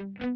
Mm-hmm.